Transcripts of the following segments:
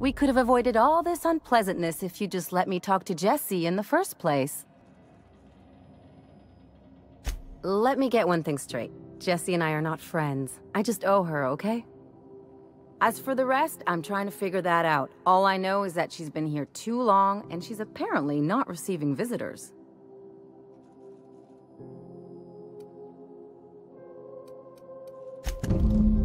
We could have avoided all this unpleasantness if you just let me talk to Jesse in the first place. Let me get one thing straight. Jesse and I are not friends. I just owe her, okay? As for the rest, I'm trying to figure that out. All I know is that she's been here too long, and she's apparently not receiving visitors.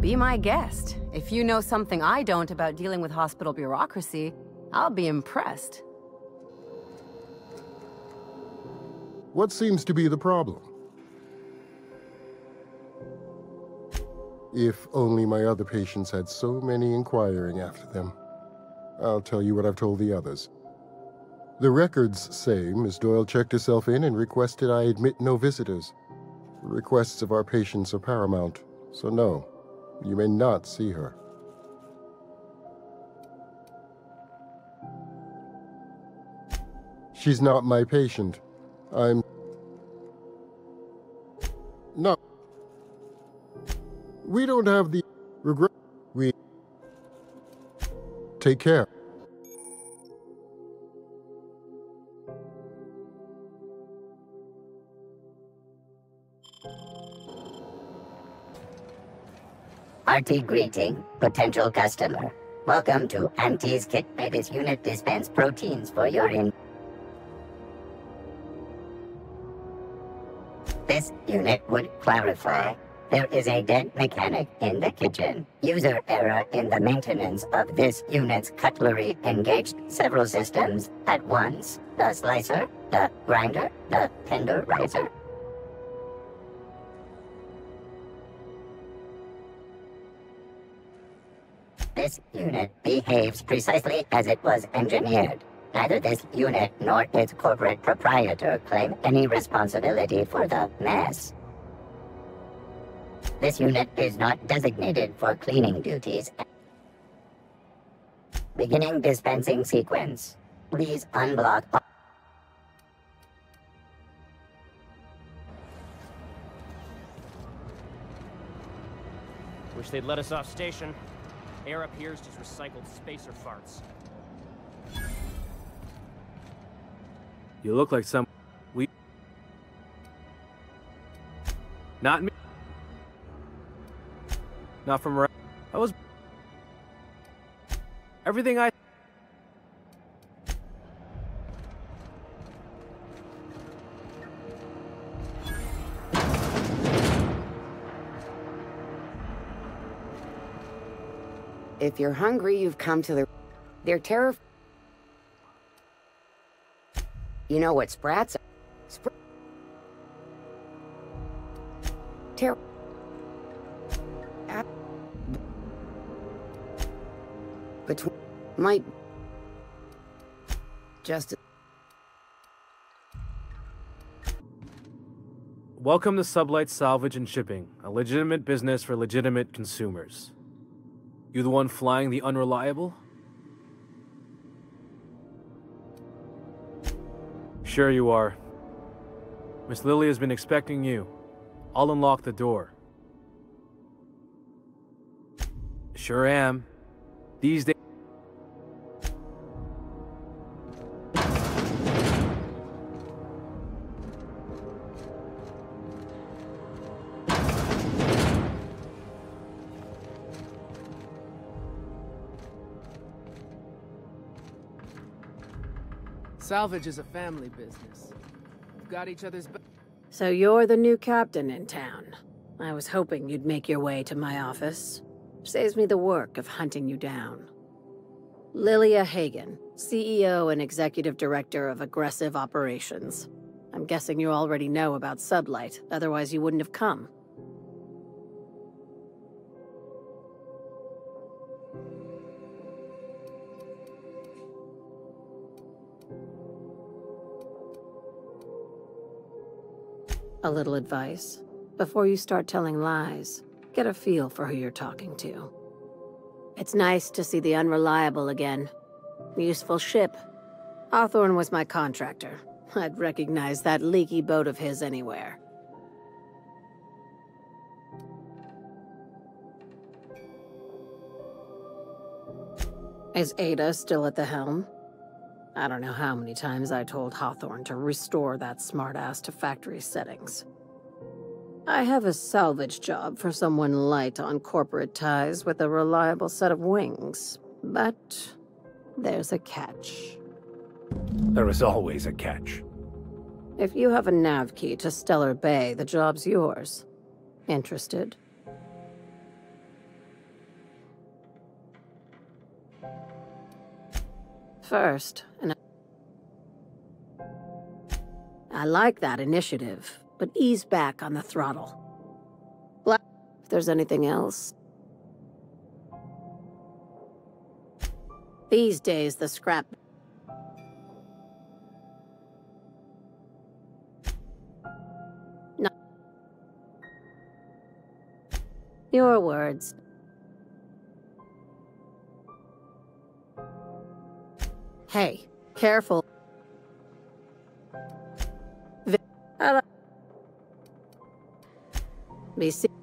Be my guest. If you know something I don't about dealing with hospital bureaucracy, I'll be impressed. What seems to be the problem? If only my other patients had so many inquiring after them. I'll tell you what I've told the others. The records say Miss Doyle checked herself in and requested I admit no visitors. The requests of our patients are paramount, so no. You may not see her. She's not my patient. I'm... No. We don't have the regret. We... Take care. Hearty greeting, potential customer. Welcome to Auntie's Kit Babies Unit Dispense Proteins for your in. This unit would clarify. There is a dead mechanic in the kitchen. User error in the maintenance of this unit's cutlery engaged several systems at once. The slicer, the grinder, the tenderizer, This unit behaves precisely as it was engineered. Neither this unit nor its corporate proprietor claim any responsibility for the mess. This unit is not designated for cleaning duties. Beginning dispensing sequence. Please unblock Wish they'd let us off station. Air up here's just recycled spacer farts. You look like some... We... Not me. Not from around... I was... Everything I... If you're hungry, you've come to the... They're terror... You know what sprats are? Spr Ter... Between... Might... Just... Welcome to Sublight Salvage and Shipping, a legitimate business for legitimate consumers. You the one flying the unreliable? Sure you are. Miss Lily has been expecting you. I'll unlock the door. Sure am. These days... Salvage is a family business. We've got each other's back. So you're the new captain in town. I was hoping you'd make your way to my office. Saves me the work of hunting you down. Lilya Hagen, CEO and Executive Director of Aggressive Operations. I'm guessing you already know about Sublight, otherwise you wouldn't have come. A little advice. Before you start telling lies, get a feel for who you're talking to. It's nice to see the Unreliable again. Useful ship. Hawthorne was my contractor. I'd recognize that leaky boat of his anywhere. Is Ada still at the helm? I don't know how many times I told Hawthorne to restore that smartass to factory settings. I have a salvage job for someone light on corporate ties with a reliable set of wings, but there's a catch. There is always a catch. If you have a nav key to Stellar Bay, the job's yours. Interested? First, and I like that initiative, but ease back on the throttle. If there's anything else. These days, the scrap Your words. Hey, careful. Vi- Be see-